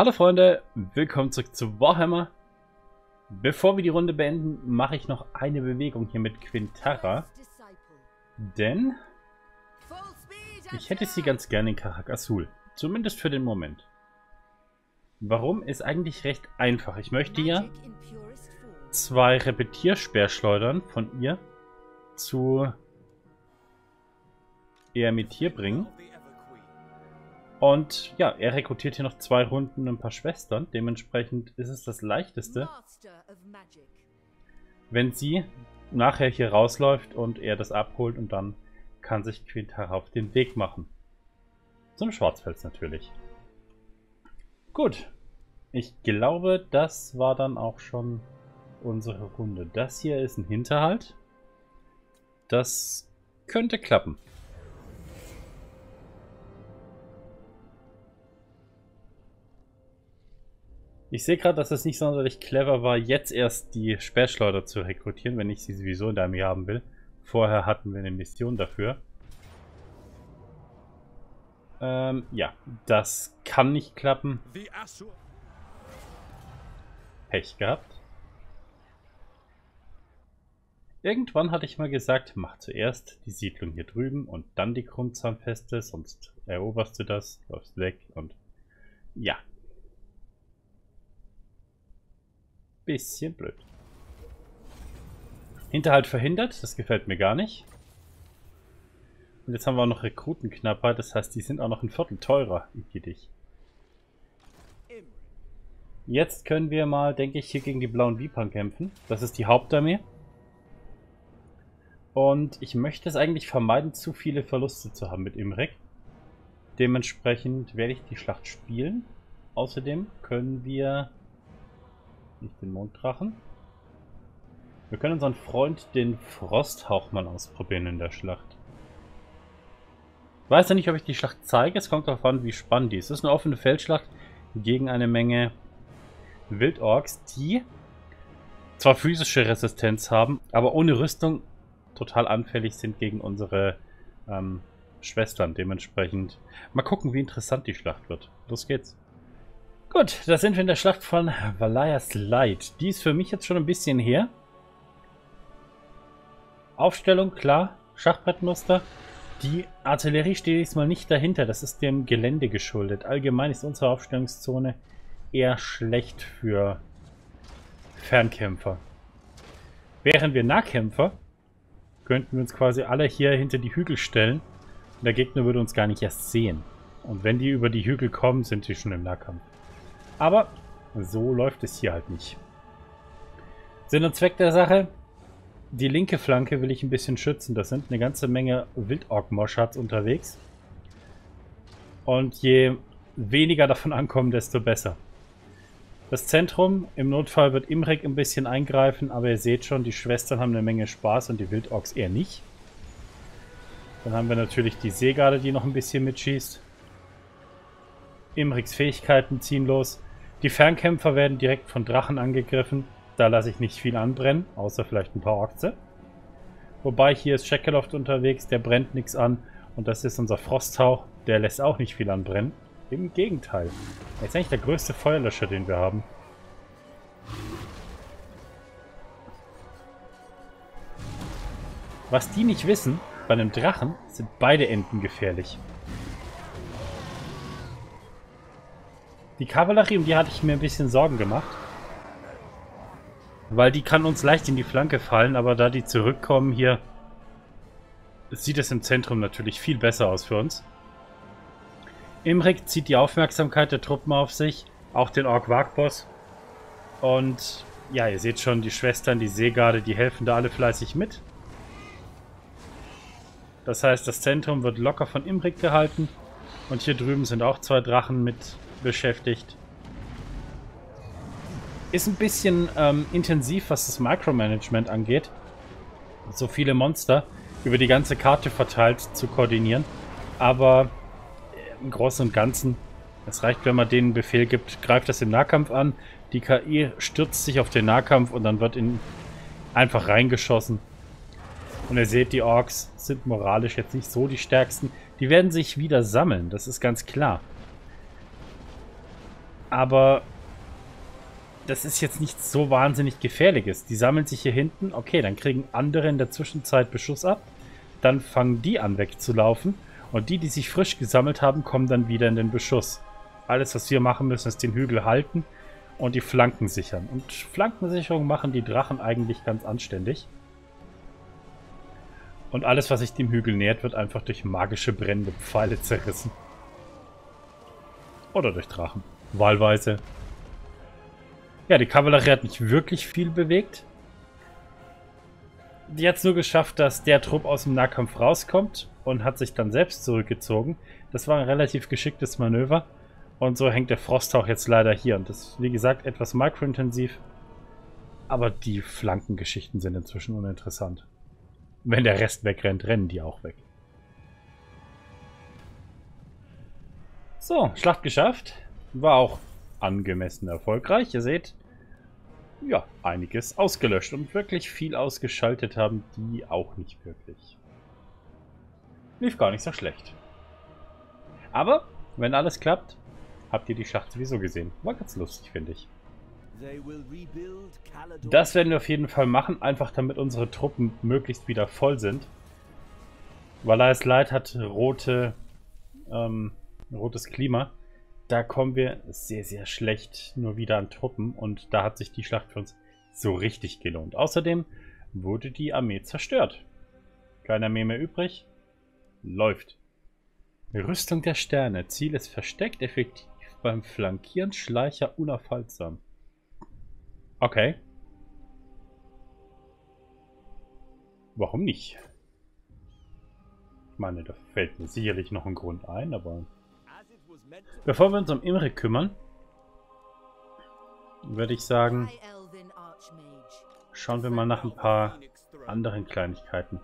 Hallo Freunde, willkommen zurück zu Warhammer. Bevor wir die Runde beenden, mache ich noch eine Bewegung hier mit Quintara. Denn ich hätte sie ganz gerne in Karak Azul. Zumindest für den Moment. Warum? Ist eigentlich recht einfach. Ich möchte ja zwei Repetiersperrschleudern von ihr zu Eremitier bringen. Und ja, er rekrutiert hier noch zwei Runden ein paar Schwestern. Dementsprechend ist es das Leichteste, wenn sie nachher hier rausläuft und er das abholt und dann kann sich Quintara auf den Weg machen. Zum Schwarzfels natürlich. Gut. Ich glaube, das war dann auch schon unsere Runde. Das hier ist ein Hinterhalt. Das könnte klappen. Ich sehe gerade, dass es nicht sonderlich clever war, jetzt erst die Sperrschleuder zu rekrutieren, wenn ich sie sowieso in der Armee haben will. Vorher hatten wir eine Mission dafür. Ähm, ja, das kann nicht klappen. Pech gehabt. Irgendwann hatte ich mal gesagt, mach zuerst die Siedlung hier drüben und dann die Krummzahnfeste, sonst eroberst du das, läufst weg und ja, bisschen blöd. Hinterhalt verhindert, das gefällt mir gar nicht. Und jetzt haben wir auch noch Rekrutenknappheit, das heißt, die sind auch noch ein Viertel teurer, ich dich. Jetzt können wir mal, denke ich, hier gegen die blauen Vipern kämpfen. Das ist die Hauptarmee. Und ich möchte es eigentlich vermeiden, zu viele Verluste zu haben mit Imrek. Dementsprechend werde ich die Schlacht spielen. Außerdem können wir nicht den Monddrachen. Wir können unseren Freund, den Frosthauch, mal ausprobieren in der Schlacht. Ich weiß ja nicht, ob ich die Schlacht zeige. Es kommt darauf an, wie spannend die ist. Es ist eine offene Feldschlacht gegen eine Menge Wildorks, die zwar physische Resistenz haben, aber ohne Rüstung total anfällig sind gegen unsere ähm, Schwestern. Dementsprechend mal gucken, wie interessant die Schlacht wird. Los geht's. Gut, da sind wir in der Schlacht von Valaias Light. Die ist für mich jetzt schon ein bisschen her. Aufstellung, klar. Schachbrettmuster. Die Artillerie steht diesmal nicht dahinter. Das ist dem Gelände geschuldet. Allgemein ist unsere Aufstellungszone eher schlecht für Fernkämpfer. Wären wir Nahkämpfer, könnten wir uns quasi alle hier hinter die Hügel stellen. Und der Gegner würde uns gar nicht erst sehen. Und wenn die über die Hügel kommen, sind sie schon im Nahkampf. Aber so läuft es hier halt nicht. Sinn und Zweck der Sache, die linke Flanke will ich ein bisschen schützen. Das sind eine ganze Menge Wildork-Moschats unterwegs. Und je weniger davon ankommen, desto besser. Das Zentrum, im Notfall wird Imrek ein bisschen eingreifen, aber ihr seht schon, die Schwestern haben eine Menge Spaß und die Wildorks eher nicht. Dann haben wir natürlich die Seegarde, die noch ein bisschen mitschießt. Imriks Fähigkeiten ziehen los. Die Fernkämpfer werden direkt von Drachen angegriffen. Da lasse ich nicht viel anbrennen, außer vielleicht ein paar Orkze. Wobei hier ist Shekeloft unterwegs, der brennt nichts an. Und das ist unser Frosthauch, der lässt auch nicht viel anbrennen. Im Gegenteil. Er ist eigentlich der größte Feuerlöscher, den wir haben. Was die nicht wissen, bei einem Drachen sind beide Enden gefährlich. Die Kavallerie, um die hatte ich mir ein bisschen Sorgen gemacht. Weil die kann uns leicht in die Flanke fallen, aber da die zurückkommen hier, sieht es im Zentrum natürlich viel besser aus für uns. Imrik zieht die Aufmerksamkeit der Truppen auf sich, auch den Ork Wagboss. Und ja, ihr seht schon, die Schwestern, die Seegarde, die helfen da alle fleißig mit. Das heißt, das Zentrum wird locker von Imrik gehalten. Und hier drüben sind auch zwei Drachen mit beschäftigt. Ist ein bisschen ähm, intensiv, was das Micromanagement angeht. So viele Monster über die ganze Karte verteilt zu koordinieren. Aber äh, im Großen und Ganzen, es reicht, wenn man denen einen Befehl gibt, greift das im Nahkampf an. Die KI stürzt sich auf den Nahkampf und dann wird in einfach reingeschossen. Und ihr seht, die Orks sind moralisch jetzt nicht so die stärksten. Die werden sich wieder sammeln, das ist ganz klar. Aber das ist jetzt nichts so wahnsinnig Gefährliches. Die sammeln sich hier hinten. Okay, dann kriegen andere in der Zwischenzeit Beschuss ab. Dann fangen die an wegzulaufen. Und die, die sich frisch gesammelt haben, kommen dann wieder in den Beschuss. Alles, was wir machen müssen, ist den Hügel halten und die Flanken sichern. Und Flankensicherung machen die Drachen eigentlich ganz anständig. Und alles, was sich dem Hügel nähert, wird einfach durch magische brennende Pfeile zerrissen. Oder durch Drachen. Wahlweise. Ja, die Kavallerie hat nicht wirklich viel bewegt. Die hat es nur geschafft, dass der Trupp aus dem Nahkampf rauskommt und hat sich dann selbst zurückgezogen. Das war ein relativ geschicktes Manöver. Und so hängt der Frosthauch jetzt leider hier. Und das ist, wie gesagt, etwas makrointensiv. Aber die Flankengeschichten sind inzwischen uninteressant. Wenn der Rest wegrennt, rennen die auch weg. So, Schlacht geschafft. War auch angemessen erfolgreich. Ihr seht, ja, einiges ausgelöscht und wirklich viel ausgeschaltet haben die auch nicht wirklich. Lief gar nicht so schlecht. Aber, wenn alles klappt, habt ihr die Schlacht sowieso gesehen. War ganz lustig, finde ich. Das werden wir auf jeden Fall machen, einfach damit unsere Truppen möglichst wieder voll sind. Valais Light hat rote, ähm, rotes Klima. Da kommen wir sehr, sehr schlecht nur wieder an Truppen und da hat sich die Schlacht für uns so richtig gelohnt. Außerdem wurde die Armee zerstört. Keine Armee mehr übrig. Läuft. Rüstung der Sterne. Ziel ist versteckt, effektiv beim Flankieren, Schleicher unaufhaltsam. Okay. Warum nicht? Ich meine, da fällt mir sicherlich noch ein Grund ein, aber... Bevor wir uns um Imre kümmern, würde ich sagen, schauen wir mal nach ein paar anderen Kleinigkeiten.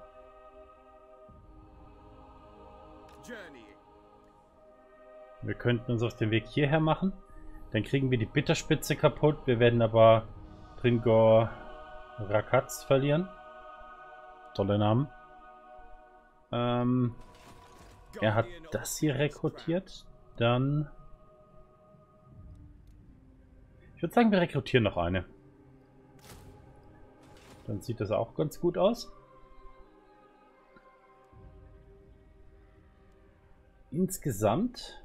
Wir könnten uns auf den Weg hierher machen. Dann kriegen wir die Bitterspitze kaputt. Wir werden aber Tringor Rakatz verlieren. Tolle Namen. Ähm, er hat das hier rekrutiert. Dann... Ich würde sagen, wir rekrutieren noch eine. Dann sieht das auch ganz gut aus. Insgesamt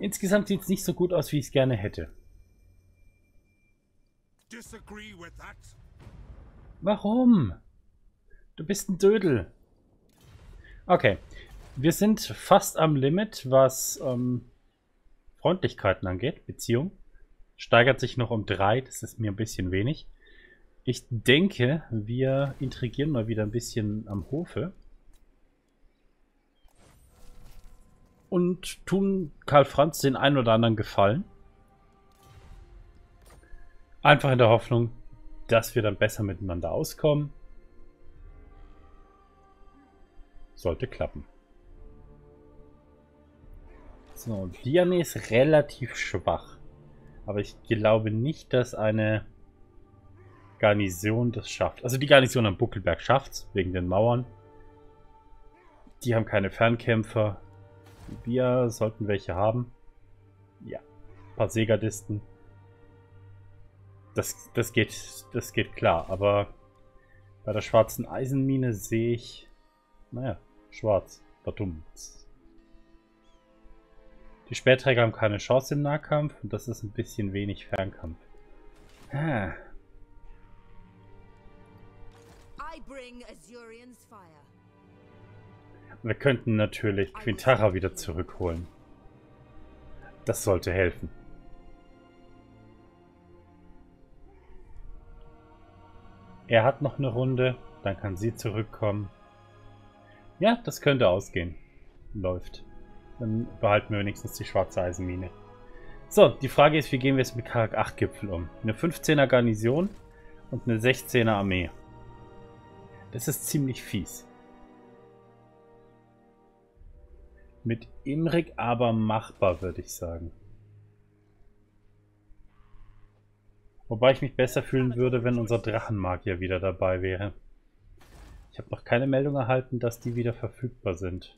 Insgesamt sieht es nicht so gut aus, wie ich es gerne hätte. Warum? Du bist ein Dödel. Okay. Wir sind fast am Limit, was ähm, Freundlichkeiten angeht. Beziehung. Steigert sich noch um drei. Das ist mir ein bisschen wenig. Ich denke, wir intrigieren mal wieder ein bisschen am Hofe. und tun Karl Franz den einen oder anderen Gefallen. Einfach in der Hoffnung, dass wir dann besser miteinander auskommen. Sollte klappen. So, die Armee ist relativ schwach. Aber ich glaube nicht, dass eine Garnison das schafft. Also die Garnison am Buckelberg schafft es, wegen den Mauern. Die haben keine Fernkämpfer. Wir sollten welche haben. Ja. Ein paar Seegardisten. Das, das, geht, das geht klar, aber bei der schwarzen Eisenmine sehe ich, naja, schwarz, dumm. Die Spähträger haben keine Chance im Nahkampf und das ist ein bisschen wenig Fernkampf. Ah. Wir könnten natürlich Quintara wieder zurückholen. Das sollte helfen. Er hat noch eine Runde, dann kann sie zurückkommen. Ja, das könnte ausgehen. Läuft. Dann behalten wir wenigstens die schwarze Eisenmine. So, die Frage ist, wie gehen wir jetzt mit Karak 8 Gipfel um? Eine 15er Garnison und eine 16er Armee. Das ist ziemlich fies. Mit Imrik aber machbar, würde ich sagen. Wobei ich mich besser fühlen würde, wenn unser Drachenmagier wieder dabei wäre. Ich habe noch keine Meldung erhalten, dass die wieder verfügbar sind.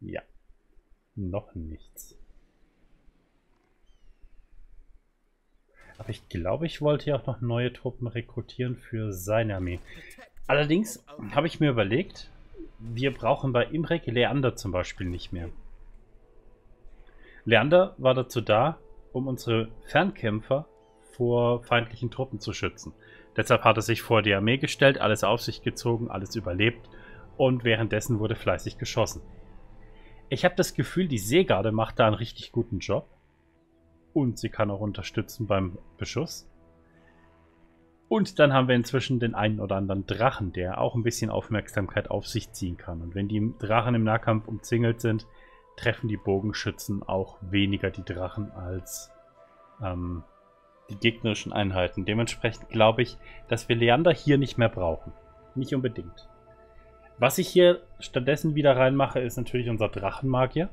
Ja, noch nichts. Aber ich glaube, ich wollte ja auch noch neue Truppen rekrutieren für seine Armee. Allerdings habe ich mir überlegt, wir brauchen bei Imrek Leander zum Beispiel nicht mehr. Leander war dazu da, um unsere Fernkämpfer vor feindlichen Truppen zu schützen. Deshalb hat er sich vor die Armee gestellt, alles auf sich gezogen, alles überlebt und währenddessen wurde fleißig geschossen. Ich habe das Gefühl, die Seegarde macht da einen richtig guten Job und sie kann auch unterstützen beim Beschuss. Und dann haben wir inzwischen den einen oder anderen Drachen, der auch ein bisschen Aufmerksamkeit auf sich ziehen kann. Und wenn die Drachen im Nahkampf umzingelt sind, treffen die Bogenschützen auch weniger die Drachen als ähm, die gegnerischen Einheiten. Dementsprechend glaube ich, dass wir Leander hier nicht mehr brauchen. Nicht unbedingt. Was ich hier stattdessen wieder reinmache, ist natürlich unser Drachenmagier.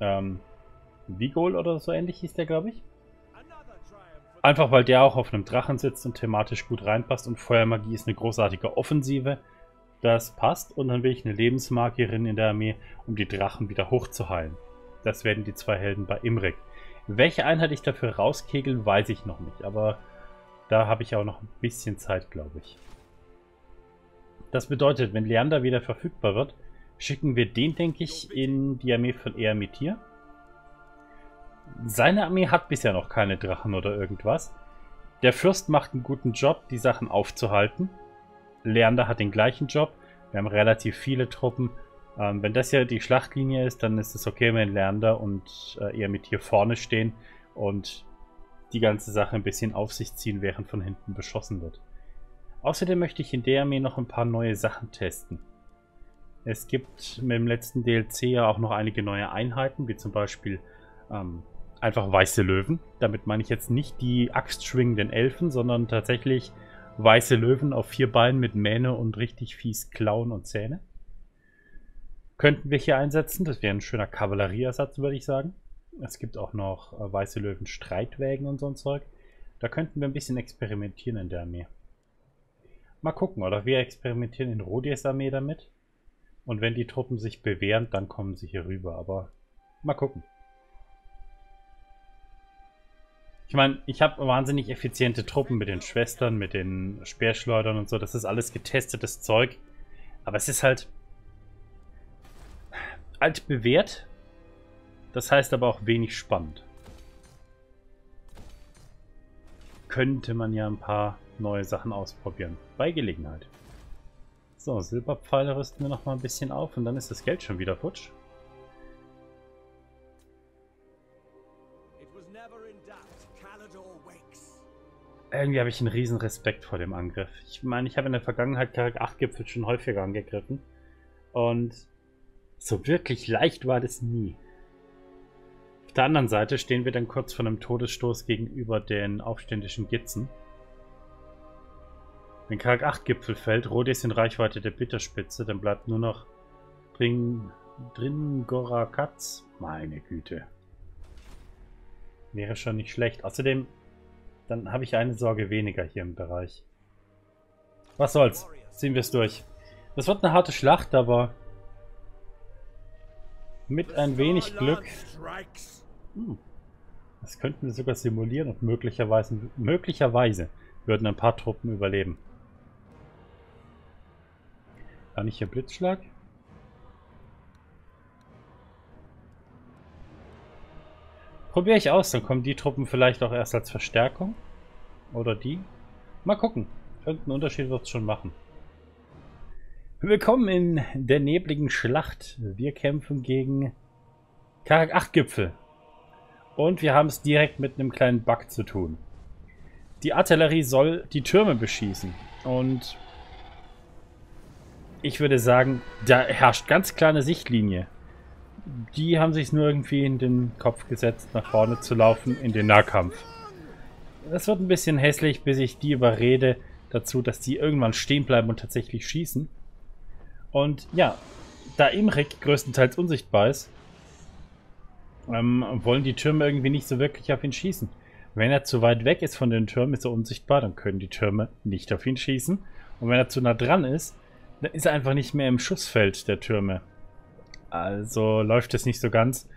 Ähm, Vigol oder so ähnlich hieß der, glaube ich. Einfach weil der auch auf einem Drachen sitzt und thematisch gut reinpasst und Feuermagie ist eine großartige Offensive. Das passt und dann will ich eine Lebensmagierin in der Armee, um die Drachen wieder hochzuheilen. Das werden die zwei Helden bei Imrik. Welche Einheit ich dafür rauskegel, weiß ich noch nicht, aber da habe ich auch noch ein bisschen Zeit, glaube ich. Das bedeutet, wenn Leander wieder verfügbar wird, schicken wir den, denke ich, in die Armee von Eamitir. Seine Armee hat bisher noch keine Drachen oder irgendwas. Der Fürst macht einen guten Job, die Sachen aufzuhalten. Leander hat den gleichen Job. Wir haben relativ viele Truppen. Ähm, wenn das ja die Schlachtlinie ist, dann ist es okay, wenn Leander und äh, er mit hier vorne stehen und die ganze Sache ein bisschen auf sich ziehen, während von hinten beschossen wird. Außerdem möchte ich in der Armee noch ein paar neue Sachen testen. Es gibt mit dem letzten DLC ja auch noch einige neue Einheiten, wie zum Beispiel ähm, einfach weiße Löwen. Damit meine ich jetzt nicht die axtschwingenden Elfen, sondern tatsächlich weiße Löwen auf vier Beinen mit Mähne und richtig fies Klauen und Zähne. Könnten wir hier einsetzen. Das wäre ein schöner Kavallerieersatz, würde ich sagen. Es gibt auch noch äh, weiße Löwen Streitwägen und so ein Zeug. Da könnten wir ein bisschen experimentieren in der Armee. Mal gucken, oder wir experimentieren in Rodies Armee damit. Und wenn die Truppen sich bewähren, dann kommen sie hier rüber. Aber mal gucken. Ich meine, ich habe wahnsinnig effiziente Truppen mit den Schwestern, mit den Speerschleudern und so. Das ist alles getestetes Zeug. Aber es ist halt alt bewährt. Das heißt aber auch wenig spannend. Könnte man ja ein paar neue Sachen ausprobieren. Bei Gelegenheit. So, Silberpfeile rüsten wir nochmal ein bisschen auf und dann ist das Geld schon wieder futsch. Irgendwie habe ich einen riesen Respekt vor dem Angriff. Ich meine, ich habe in der Vergangenheit Charakter 8 Gipfel schon häufiger angegriffen. Und so wirklich leicht war das nie. Auf der anderen Seite stehen wir dann kurz vor einem Todesstoß gegenüber den aufständischen Gitzen. Wenn Karg 8 Gipfel fällt, Rode ist in Reichweite der Bitterspitze, dann bleibt nur noch Dring, Dringorakatz. Meine Güte. Wäre schon nicht schlecht. Außerdem dann habe ich eine Sorge weniger hier im Bereich. Was soll's. Ziehen wir es durch. Das wird eine harte Schlacht, aber mit ein wenig Glück... Hm, das könnten wir sogar simulieren und möglicherweise, möglicherweise würden ein paar Truppen überleben. Kann ich hier Blitzschlag? Probiere ich aus, dann kommen die Truppen vielleicht auch erst als Verstärkung. Oder die. Mal gucken. Irgendeinen Unterschied wird es schon machen. Willkommen in der nebligen Schlacht. Wir kämpfen gegen Karak 8 Gipfel. Und wir haben es direkt mit einem kleinen Bug zu tun. Die Artillerie soll die Türme beschießen. Und ich würde sagen, da herrscht ganz klar eine Sichtlinie die haben sich nur irgendwie in den Kopf gesetzt, nach vorne zu laufen in den Nahkampf. Das wird ein bisschen hässlich, bis ich die überrede dazu, dass die irgendwann stehen bleiben und tatsächlich schießen. Und ja, da Imrik größtenteils unsichtbar ist, ähm, wollen die Türme irgendwie nicht so wirklich auf ihn schießen. Wenn er zu weit weg ist von den Türmen, ist er unsichtbar, dann können die Türme nicht auf ihn schießen. Und wenn er zu nah dran ist, dann ist er einfach nicht mehr im Schussfeld der Türme. Also läuft es nicht so ganz,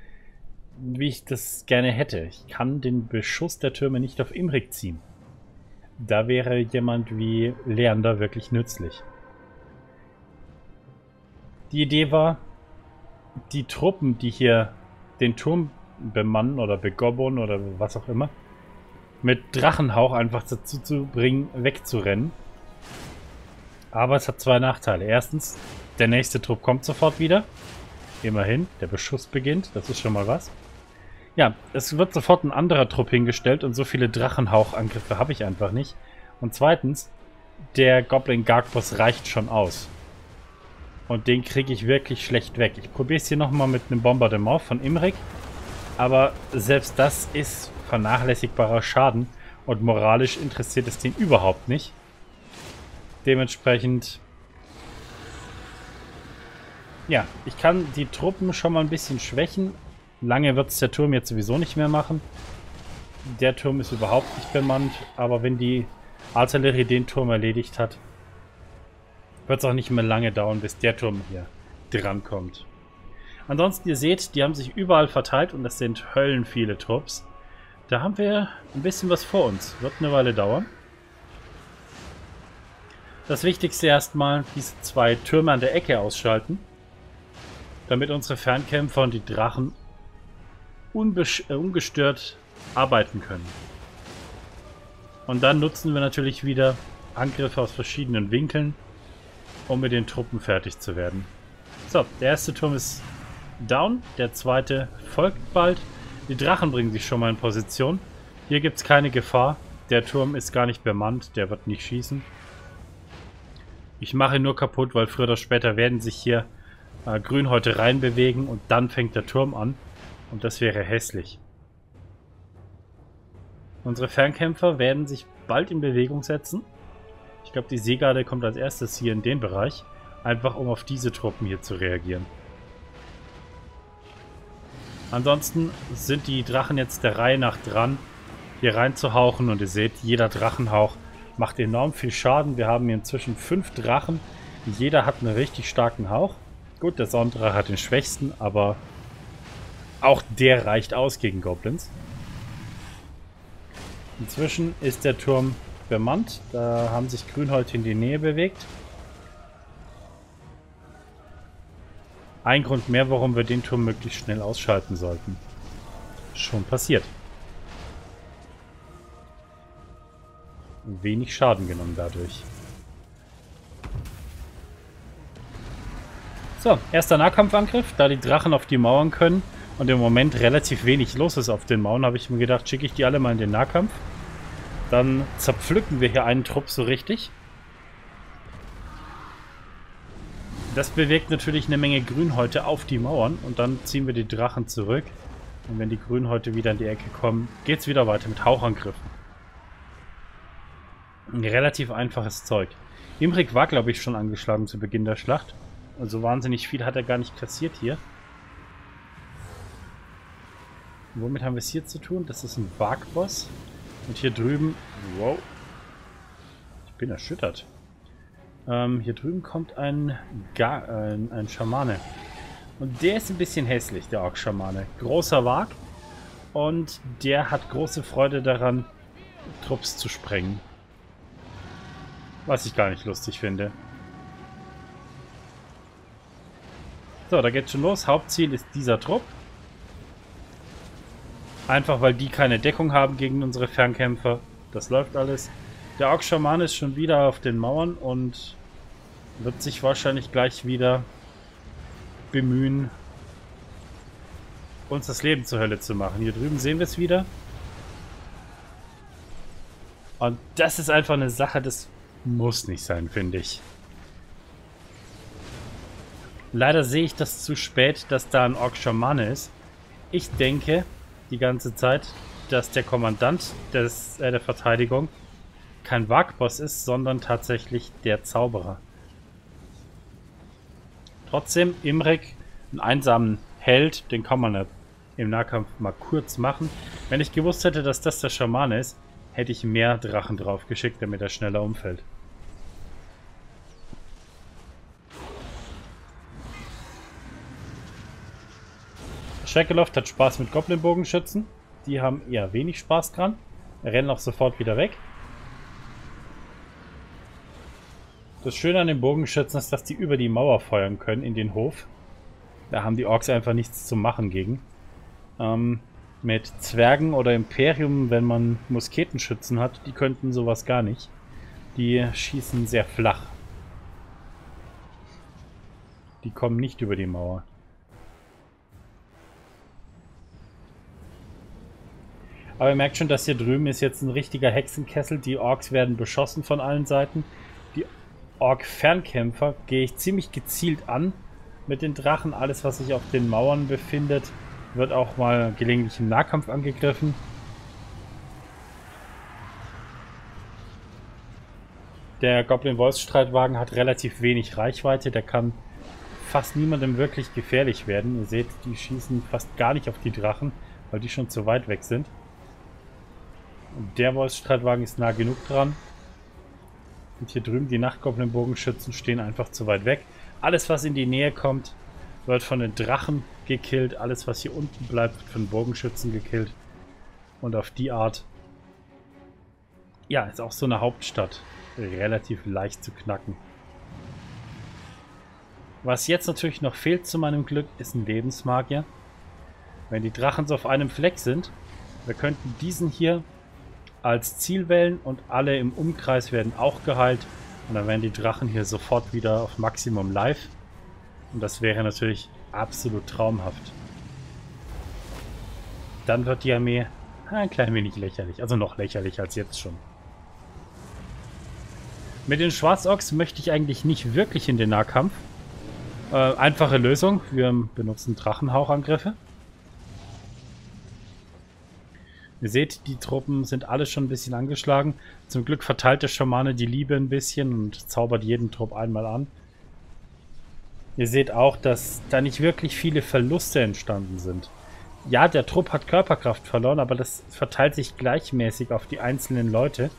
wie ich das gerne hätte. Ich kann den Beschuss der Türme nicht auf Imrik ziehen. Da wäre jemand wie Leander wirklich nützlich. Die Idee war, die Truppen, die hier den Turm bemannen oder begobbern oder was auch immer, mit Drachenhauch einfach dazu zu bringen, wegzurennen. Aber es hat zwei Nachteile. Erstens, der nächste Trupp kommt sofort wieder. Immerhin, der Beschuss beginnt, das ist schon mal was. Ja, es wird sofort ein anderer Trupp hingestellt und so viele Drachenhauchangriffe habe ich einfach nicht. Und zweitens, der Goblin Gargboss reicht schon aus. Und den kriege ich wirklich schlecht weg. Ich probiere es hier nochmal mit einem Bombardement von Imrik. Aber selbst das ist vernachlässigbarer Schaden. Und moralisch interessiert es den überhaupt nicht. Dementsprechend... Ja, ich kann die Truppen schon mal ein bisschen schwächen. Lange wird es der Turm jetzt sowieso nicht mehr machen. Der Turm ist überhaupt nicht bemannt. Aber wenn die Artillerie den Turm erledigt hat, wird es auch nicht mehr lange dauern, bis der Turm hier drankommt. Ansonsten, ihr seht, die haben sich überall verteilt und das sind Höllen viele Trupps. Da haben wir ein bisschen was vor uns. Wird eine Weile dauern. Das Wichtigste erstmal, diese zwei Türme an der Ecke ausschalten. Damit unsere Fernkämpfer und die Drachen äh, ungestört arbeiten können. Und dann nutzen wir natürlich wieder Angriffe aus verschiedenen Winkeln um mit den Truppen fertig zu werden. So, der erste Turm ist down, der zweite folgt bald. Die Drachen bringen sich schon mal in Position. Hier gibt es keine Gefahr. Der Turm ist gar nicht bemannt, der wird nicht schießen. Ich mache ihn nur kaputt, weil früher oder später werden sich hier äh, Grünhäute reinbewegen und dann fängt der Turm an. Und das wäre hässlich. Unsere Fernkämpfer werden sich bald in Bewegung setzen. Ich glaube, die Seegarde kommt als erstes hier in den Bereich. Einfach um auf diese Truppen hier zu reagieren. Ansonsten sind die Drachen jetzt der Reihe nach dran, hier reinzuhauchen. Und ihr seht, jeder Drachenhauch macht enorm viel Schaden. Wir haben hier inzwischen fünf Drachen. Jeder hat einen richtig starken Hauch. Gut, der Sonnendrache hat den schwächsten, aber auch der reicht aus gegen Goblins. Inzwischen ist der Turm bemannt. Da haben sich Grünhold in die Nähe bewegt. Ein Grund mehr, warum wir den Turm möglichst schnell ausschalten sollten. Schon passiert. Wenig Schaden genommen dadurch. So, erster Nahkampfangriff. Da die Drachen auf die Mauern können und im Moment relativ wenig los ist auf den Mauern, habe ich mir gedacht, schicke ich die alle mal in den Nahkampf. Dann zerpflücken wir hier einen Trupp so richtig. Das bewegt natürlich eine Menge Grünhäute auf die Mauern und dann ziehen wir die Drachen zurück. Und wenn die Grünhäute wieder in die Ecke kommen, geht es wieder weiter mit Hauchangriffen. Ein relativ einfaches Zeug. Imrik war, glaube ich, schon angeschlagen zu Beginn der Schlacht. Also wahnsinnig viel hat er gar nicht kassiert hier. Womit haben wir es hier zu tun? Das ist ein Wagboss. Und hier drüben... Wow. Ich bin erschüttert. Ähm, hier drüben kommt ein, Ga äh, ein Schamane. Und der ist ein bisschen hässlich, der Ork-Schamane. Großer Wag. Und der hat große Freude daran, Trupps zu sprengen. Was ich gar nicht lustig finde. So, da geht's schon los. Hauptziel ist dieser Trupp. Einfach weil die keine Deckung haben gegen unsere Fernkämpfer. Das läuft alles. Der Ork-Schaman ist schon wieder auf den Mauern und wird sich wahrscheinlich gleich wieder bemühen, uns das Leben zur Hölle zu machen. Hier drüben sehen wir es wieder. Und das ist einfach eine Sache, das muss nicht sein, finde ich. Leider sehe ich das zu spät, dass da ein Ork-Schamane ist. Ich denke, die ganze Zeit, dass der Kommandant des, äh, der Verteidigung kein Wagboss ist, sondern tatsächlich der Zauberer. Trotzdem, Imrek, einen einsamen Held, den kann man im Nahkampf mal kurz machen. Wenn ich gewusst hätte, dass das der Schamane ist, hätte ich mehr Drachen drauf geschickt, damit er schneller umfällt. Scheckeloft hat Spaß mit Goblin-Bogenschützen. Die haben eher wenig Spaß dran. Rennen auch sofort wieder weg. Das Schöne an den Bogenschützen ist, dass die über die Mauer feuern können in den Hof. Da haben die Orks einfach nichts zu machen gegen. Ähm, mit Zwergen oder Imperium, wenn man Musketenschützen hat, die könnten sowas gar nicht. Die schießen sehr flach. Die kommen nicht über die Mauer. Aber ihr merkt schon, dass hier drüben ist jetzt ein richtiger Hexenkessel. Die Orks werden beschossen von allen Seiten. Die Ork-Fernkämpfer gehe ich ziemlich gezielt an mit den Drachen. Alles, was sich auf den Mauern befindet, wird auch mal gelegentlich im Nahkampf angegriffen. Der Goblin Wolfsstreitwagen hat relativ wenig Reichweite. Der kann fast niemandem wirklich gefährlich werden. Ihr seht, die schießen fast gar nicht auf die Drachen, weil die schon zu weit weg sind. Der Wolfsstreitwagen ist nah genug dran. Und hier drüben die Nachtgoblin-Bogenschützen stehen einfach zu weit weg. Alles, was in die Nähe kommt, wird von den Drachen gekillt. Alles, was hier unten bleibt, wird von Bogenschützen gekillt. Und auf die Art... Ja, ist auch so eine Hauptstadt. Relativ leicht zu knacken. Was jetzt natürlich noch fehlt zu meinem Glück, ist ein Lebensmagier. Wenn die Drachen so auf einem Fleck sind, wir könnten diesen hier als Ziel und alle im Umkreis werden auch geheilt. Und dann wären die Drachen hier sofort wieder auf Maximum Life. Und das wäre natürlich absolut traumhaft. Dann wird die Armee ein klein wenig lächerlich. Also noch lächerlicher als jetzt schon. Mit den Schwarzochs möchte ich eigentlich nicht wirklich in den Nahkampf. Äh, einfache Lösung. Wir benutzen Drachenhauchangriffe. Ihr seht, die Truppen sind alle schon ein bisschen angeschlagen. Zum Glück verteilt der Schamane die Liebe ein bisschen und zaubert jeden Trupp einmal an. Ihr seht auch, dass da nicht wirklich viele Verluste entstanden sind. Ja, der Trupp hat Körperkraft verloren, aber das verteilt sich gleichmäßig auf die einzelnen Leute.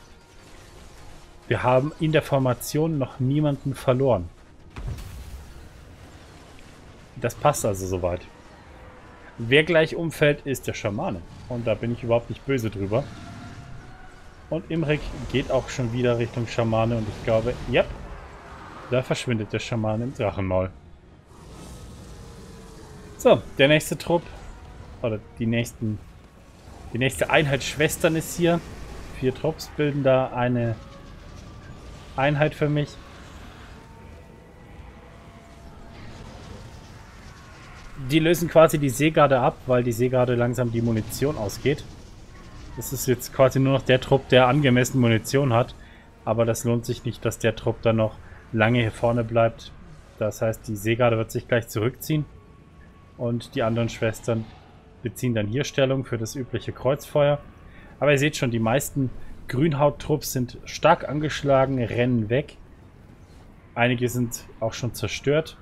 Wir haben in der Formation noch niemanden verloren. Das passt also soweit. Wer gleich umfällt, ist der Schamane. Und da bin ich überhaupt nicht böse drüber. Und Imrik geht auch schon wieder Richtung Schamane und ich glaube, ja, da verschwindet der Schamane im Drachenmaul. So, der nächste Trupp, oder die nächsten, die nächste Einheit Schwestern ist hier. Vier Trupps bilden da eine Einheit für mich. Die lösen quasi die Seegarde ab, weil die Seegarde langsam die Munition ausgeht. Das ist jetzt quasi nur noch der Trupp, der angemessen Munition hat. Aber das lohnt sich nicht, dass der Trupp dann noch lange hier vorne bleibt. Das heißt, die Seegarde wird sich gleich zurückziehen. Und die anderen Schwestern beziehen dann hier Stellung für das übliche Kreuzfeuer. Aber ihr seht schon, die meisten Grünhauttrupps sind stark angeschlagen, rennen weg. Einige sind auch schon zerstört.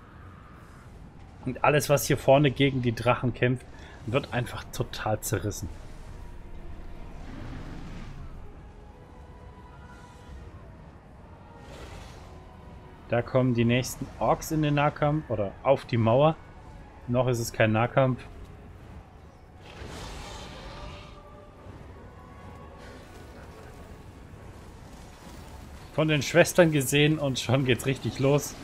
Und alles, was hier vorne gegen die Drachen kämpft, wird einfach total zerrissen. Da kommen die nächsten Orks in den Nahkampf oder auf die Mauer. Noch ist es kein Nahkampf. Von den Schwestern gesehen und schon geht's richtig los.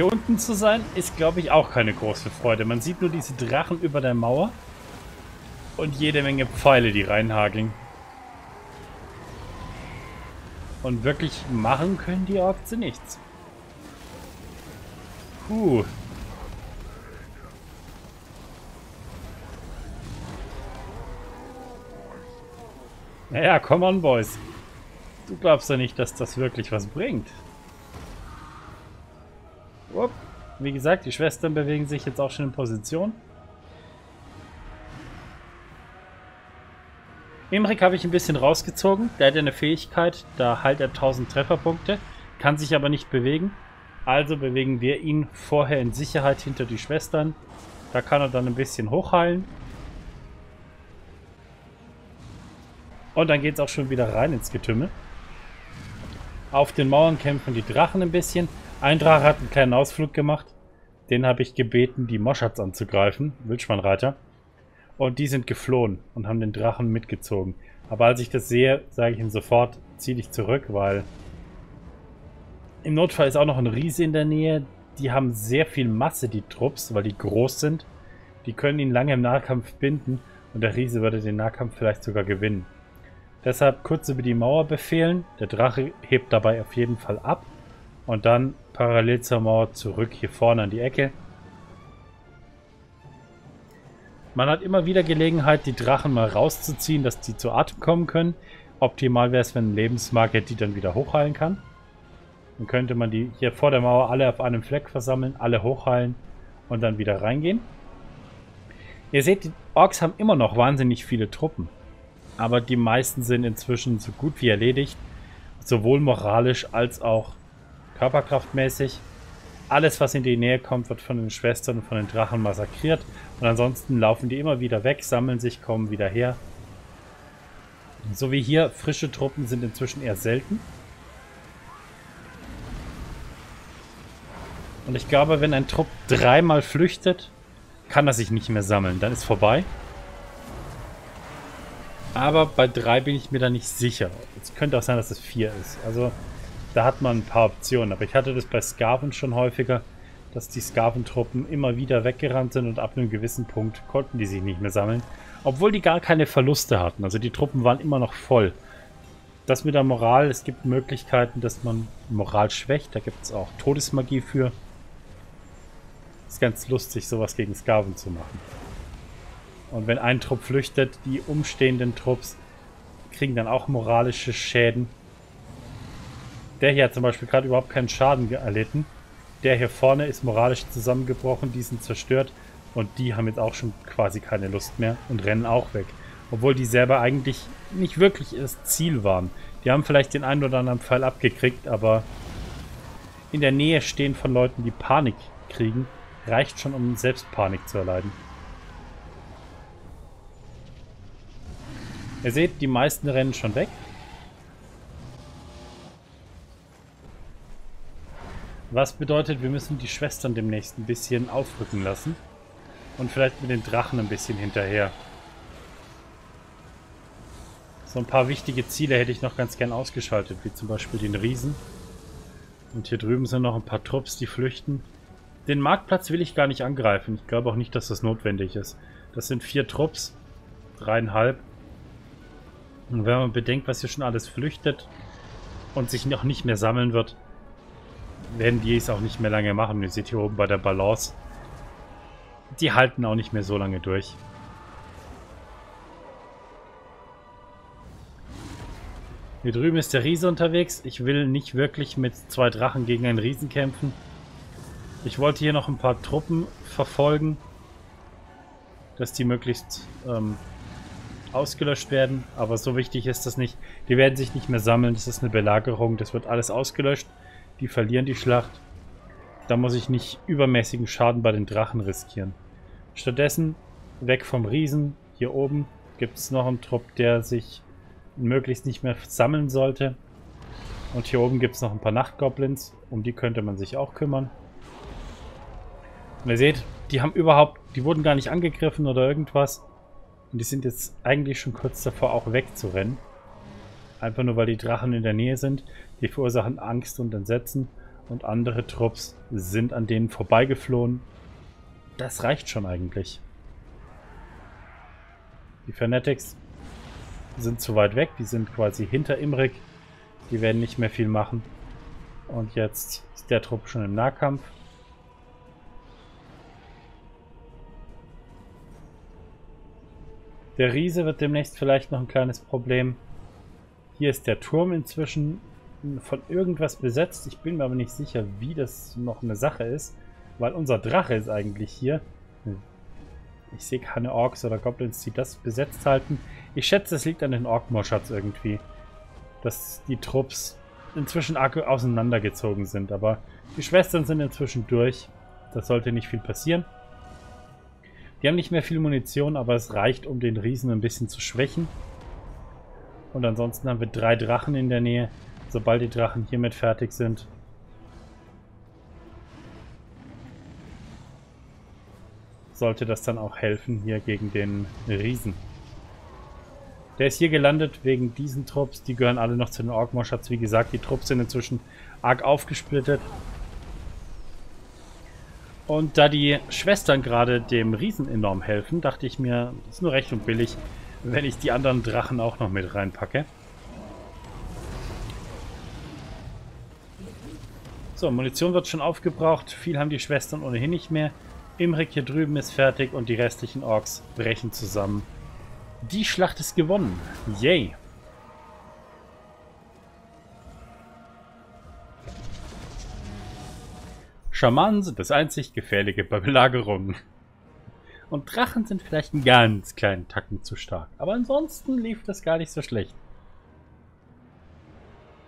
Hier unten zu sein, ist glaube ich auch keine große Freude. Man sieht nur diese Drachen über der Mauer und jede Menge Pfeile, die reinhageln. Und wirklich machen können die Orks nichts. Puh. Naja, come on, Boys. Du glaubst ja nicht, dass das wirklich was bringt. Upp. Wie gesagt, die Schwestern bewegen sich jetzt auch schon in Position. Imrik habe ich ein bisschen rausgezogen. Der hat eine Fähigkeit, da heilt er 1000 Trefferpunkte, kann sich aber nicht bewegen. Also bewegen wir ihn vorher in Sicherheit hinter die Schwestern. Da kann er dann ein bisschen hochheilen. Und dann geht es auch schon wieder rein ins Getümmel. Auf den Mauern kämpfen die Drachen ein bisschen. Ein Drache hat einen kleinen Ausflug gemacht. Den habe ich gebeten, die Moschatz anzugreifen, Wildschweinreiter. Und die sind geflohen und haben den Drachen mitgezogen. Aber als ich das sehe, sage ich ihm sofort, zieh dich zurück, weil im Notfall ist auch noch ein Riese in der Nähe. Die haben sehr viel Masse, die Trupps, weil die groß sind. Die können ihn lange im Nahkampf binden und der Riese würde den Nahkampf vielleicht sogar gewinnen. Deshalb kurz über die Mauer befehlen. Der Drache hebt dabei auf jeden Fall ab. Und dann parallel zur Mauer zurück hier vorne an die Ecke. Man hat immer wieder Gelegenheit, die Drachen mal rauszuziehen, dass die zu Atem kommen können. Optimal wäre es, wenn ein Lebensmarke die dann wieder hochheilen kann. Dann könnte man die hier vor der Mauer alle auf einem Fleck versammeln, alle hochheilen und dann wieder reingehen. Ihr seht, die Orks haben immer noch wahnsinnig viele Truppen. Aber die meisten sind inzwischen so gut wie erledigt. Sowohl moralisch als auch körperkraftmäßig. Alles, was in die Nähe kommt, wird von den Schwestern und von den Drachen massakriert. Und ansonsten laufen die immer wieder weg, sammeln sich, kommen wieder her. So wie hier, frische Truppen sind inzwischen eher selten. Und ich glaube, wenn ein Trupp dreimal flüchtet, kann er sich nicht mehr sammeln. Dann ist vorbei. Aber bei drei bin ich mir da nicht sicher. Es könnte auch sein, dass es vier ist. Also da hat man ein paar Optionen. Aber ich hatte das bei Skaven schon häufiger, dass die Skaventruppen immer wieder weggerannt sind und ab einem gewissen Punkt konnten die sich nicht mehr sammeln. Obwohl die gar keine Verluste hatten. Also die Truppen waren immer noch voll. Das mit der Moral, es gibt Möglichkeiten, dass man Moral schwächt. Da gibt es auch Todesmagie für. Ist ganz lustig, sowas gegen Skaven zu machen. Und wenn ein Trupp flüchtet, die umstehenden Trupps kriegen dann auch moralische Schäden. Der hier hat zum Beispiel gerade überhaupt keinen Schaden erlitten. Der hier vorne ist moralisch zusammengebrochen, die sind zerstört. Und die haben jetzt auch schon quasi keine Lust mehr und rennen auch weg. Obwohl die selber eigentlich nicht wirklich das Ziel waren. Die haben vielleicht den einen oder anderen Pfeil abgekriegt, aber in der Nähe stehen von Leuten, die Panik kriegen, reicht schon, um selbst Panik zu erleiden. Ihr seht, die meisten rennen schon weg. Was bedeutet, wir müssen die Schwestern demnächst ein bisschen aufrücken lassen. Und vielleicht mit den Drachen ein bisschen hinterher. So ein paar wichtige Ziele hätte ich noch ganz gern ausgeschaltet, wie zum Beispiel den Riesen. Und hier drüben sind noch ein paar Trupps, die flüchten. Den Marktplatz will ich gar nicht angreifen. Ich glaube auch nicht, dass das notwendig ist. Das sind vier Trupps. Dreieinhalb. Und wenn man bedenkt, was hier schon alles flüchtet und sich noch nicht mehr sammeln wird, werden die es auch nicht mehr lange machen. Ihr seht hier oben bei der Balance, die halten auch nicht mehr so lange durch. Hier drüben ist der Riese unterwegs. Ich will nicht wirklich mit zwei Drachen gegen einen Riesen kämpfen. Ich wollte hier noch ein paar Truppen verfolgen, dass die möglichst ähm, ausgelöscht werden, aber so wichtig ist das nicht. Die werden sich nicht mehr sammeln, das ist eine Belagerung, das wird alles ausgelöscht. Die verlieren die Schlacht. Da muss ich nicht übermäßigen Schaden bei den Drachen riskieren. Stattdessen weg vom Riesen. Hier oben gibt es noch einen Trupp, der sich möglichst nicht mehr sammeln sollte. Und hier oben gibt es noch ein paar Nachtgoblins. Um die könnte man sich auch kümmern. Und ihr seht, die haben überhaupt, die wurden gar nicht angegriffen oder irgendwas. Und die sind jetzt eigentlich schon kurz davor, auch wegzurennen. Einfach nur, weil die Drachen in der Nähe sind. Die verursachen Angst und Entsetzen. Und andere Trupps sind an denen vorbeigeflohen. Das reicht schon eigentlich. Die Fanatics sind zu weit weg. Die sind quasi hinter Imrik. Die werden nicht mehr viel machen. Und jetzt ist der Trupp schon im Nahkampf. Der Riese wird demnächst vielleicht noch ein kleines Problem. Hier ist der Turm inzwischen von irgendwas besetzt. Ich bin mir aber nicht sicher, wie das noch eine Sache ist. Weil unser Drache ist eigentlich hier. Ich sehe keine Orks oder Goblins, die das besetzt halten. Ich schätze, es liegt an den Ork-Moschats irgendwie. Dass die Trupps inzwischen auseinandergezogen sind. Aber die Schwestern sind inzwischen durch. Das sollte nicht viel passieren. Die haben nicht mehr viel Munition, aber es reicht, um den Riesen ein bisschen zu schwächen. Und ansonsten haben wir drei Drachen in der Nähe. Sobald die Drachen hiermit fertig sind, sollte das dann auch helfen hier gegen den Riesen. Der ist hier gelandet wegen diesen Trupps. Die gehören alle noch zu den Orkmoschats. Wie gesagt, die Trupps sind inzwischen arg aufgesplittet. Und da die Schwestern gerade dem Riesen enorm helfen, dachte ich mir, ist nur recht und billig, wenn ich die anderen Drachen auch noch mit reinpacke. So, Munition wird schon aufgebraucht. Viel haben die Schwestern ohnehin nicht mehr. Imrik hier drüben ist fertig und die restlichen Orks brechen zusammen. Die Schlacht ist gewonnen. Yay. Schamanen sind das einzig Gefährliche bei Belagerungen. Und Drachen sind vielleicht einen ganz kleinen Tacken zu stark. Aber ansonsten lief das gar nicht so schlecht.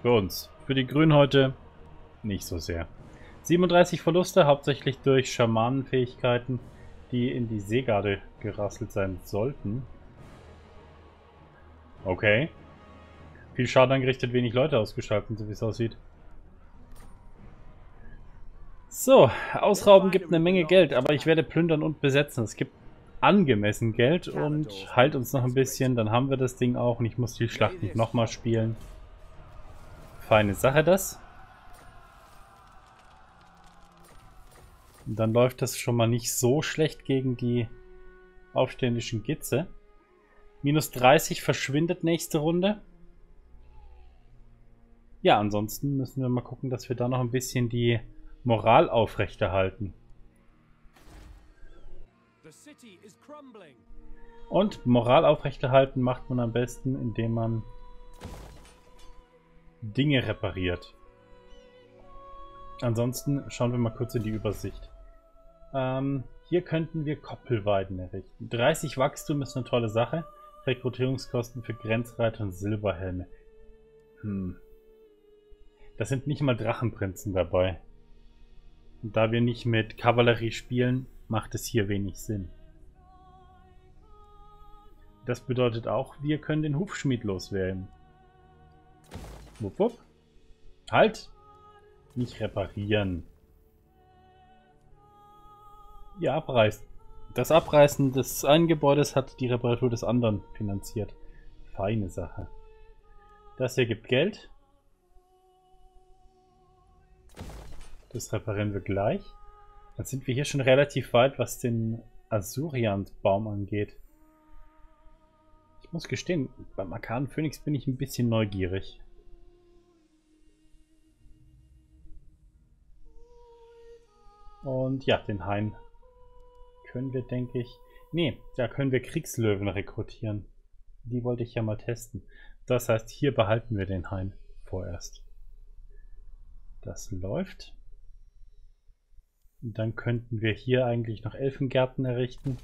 Für uns. Für die Grünhäute nicht so sehr. 37 Verluste, hauptsächlich durch Schamanenfähigkeiten, die in die Seegarde gerasselt sein sollten. Okay. Viel Schaden angerichtet, wenig Leute ausgeschaltet, so wie es aussieht. So, Ausrauben gibt eine Menge Geld, aber ich werde plündern und besetzen. Es gibt angemessen Geld und halt uns noch ein bisschen, dann haben wir das Ding auch und ich muss die Schlacht nicht nochmal spielen. Feine Sache das. Und dann läuft das schon mal nicht so schlecht gegen die aufständischen Gitze. Minus 30 verschwindet nächste Runde. Ja, ansonsten müssen wir mal gucken, dass wir da noch ein bisschen die Moral aufrechterhalten. Und Moral aufrechterhalten macht man am besten, indem man Dinge repariert. Ansonsten schauen wir mal kurz in die Übersicht. Ähm, hier könnten wir Koppelweiden errichten. 30 Wachstum ist eine tolle Sache. Rekrutierungskosten für Grenzreiter und Silberhelme. Hm. Das sind nicht mal Drachenprinzen dabei. Und da wir nicht mit Kavallerie spielen, macht es hier wenig Sinn. Das bedeutet auch, wir können den Hufschmied loswählen. Wupp, wupp. Halt! Nicht reparieren. Ja, abreißen. Das Abreißen des einen Gebäudes hat die Reparatur des anderen finanziert. Feine Sache. Das hier gibt Geld. Das reparieren wir gleich. Dann sind wir hier schon relativ weit, was den Azuriant-Baum angeht. Ich muss gestehen, beim Arkanen Phönix bin ich ein bisschen neugierig. Und ja, den Hain können wir, denke ich... Nee, da können wir Kriegslöwen rekrutieren. Die wollte ich ja mal testen. Das heißt, hier behalten wir den Hain vorerst. Das läuft. Und dann könnten wir hier eigentlich noch Elfengärten errichten.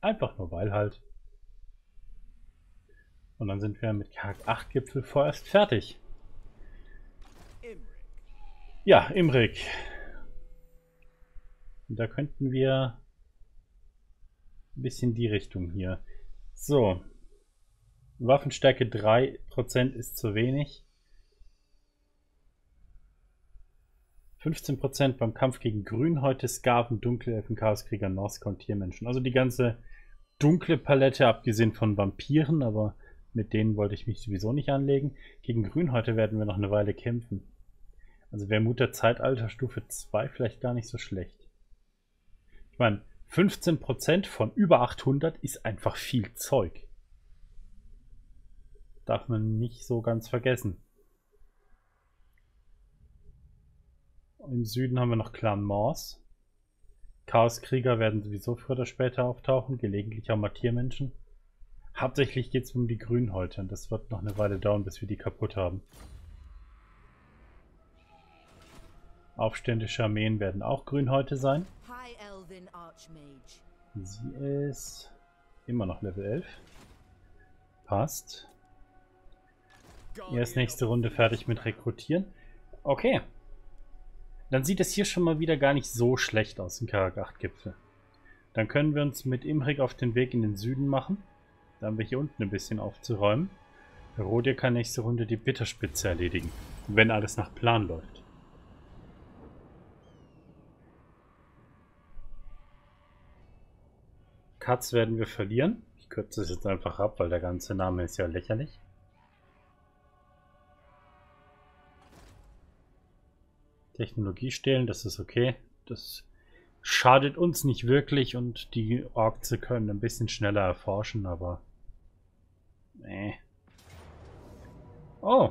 Einfach nur weil halt. Und dann sind wir mit Karg 8 Gipfel vorerst fertig. Ja, Imrik. Und da könnten wir ein bisschen die Richtung hier. So. Waffenstärke 3% ist zu wenig. 15% beim Kampf gegen Grünhäute, Skaven, Dunkelelfen, Chaoskrieger, Norska und Tiermenschen. Also die ganze dunkle Palette, abgesehen von Vampiren, aber mit denen wollte ich mich sowieso nicht anlegen. Gegen Grünhäute werden wir noch eine Weile kämpfen. Also wäre Mutter Zeitalter Stufe 2 vielleicht gar nicht so schlecht. Ich meine, 15% von über 800 ist einfach viel Zeug. Darf man nicht so ganz vergessen. Im Süden haben wir noch Clan Morse. Chaoskrieger werden sowieso früher oder später auftauchen, gelegentlich auch mal Tiermenschen. Hauptsächlich geht es um die Grünhäute und das wird noch eine Weile dauern, bis wir die kaputt haben. Aufständische Armeen werden auch Grünhäute sein. Sie ist immer noch Level 11. Passt. Erst nächste Runde fertig mit Rekrutieren. Okay. Dann sieht es hier schon mal wieder gar nicht so schlecht aus im Karak 8 Gipfel. Dann können wir uns mit Imrik auf den Weg in den Süden machen. Da haben wir hier unten ein bisschen aufzuräumen. Rodier kann nächste Runde die Bitterspitze erledigen, wenn alles nach Plan läuft. Katz werden wir verlieren. Ich kürze es jetzt einfach ab, weil der ganze Name ist ja lächerlich. Technologie stehlen, das ist okay. Das schadet uns nicht wirklich und die Orks können ein bisschen schneller erforschen, aber... Nee. Oh.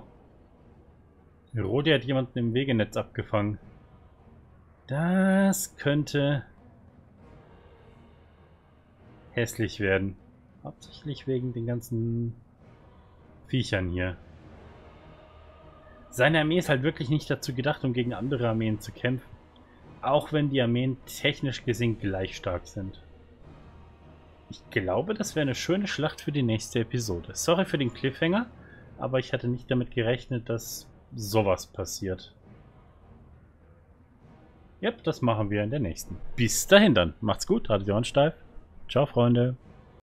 Rodi hat jemanden im Wegenetz abgefangen. Das könnte hässlich werden. Hauptsächlich wegen den ganzen Viechern hier. Seine Armee ist halt wirklich nicht dazu gedacht, um gegen andere Armeen zu kämpfen. Auch wenn die Armeen technisch gesehen gleich stark sind. Ich glaube, das wäre eine schöne Schlacht für die nächste Episode. Sorry für den Cliffhanger aber ich hatte nicht damit gerechnet, dass sowas passiert. Yep, das machen wir in der nächsten. Bis dahin dann. Macht's gut, haltet die Ohren steif. Ciao, Freunde.